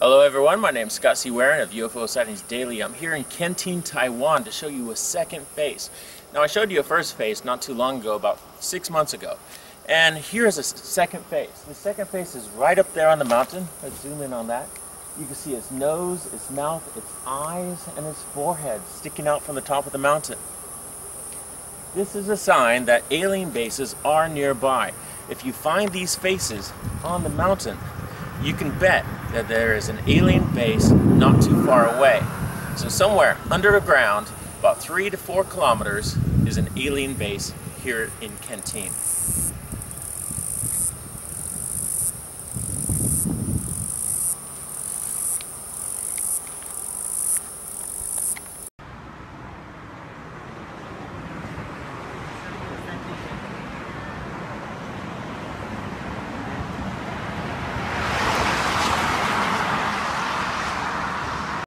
Hello everyone, my name is Scott C. Waring of UFO Sightings Daily. I'm here in Kenting, Taiwan to show you a second face. Now I showed you a first face not too long ago, about six months ago. And here's a second face. The second face is right up there on the mountain. Let's zoom in on that. You can see its nose, its mouth, its eyes, and its forehead sticking out from the top of the mountain. This is a sign that alien bases are nearby. If you find these faces on the mountain, you can bet that there is an alien base not too far away. So somewhere underground, about three to four kilometers, is an alien base here in Kenting.